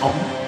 好。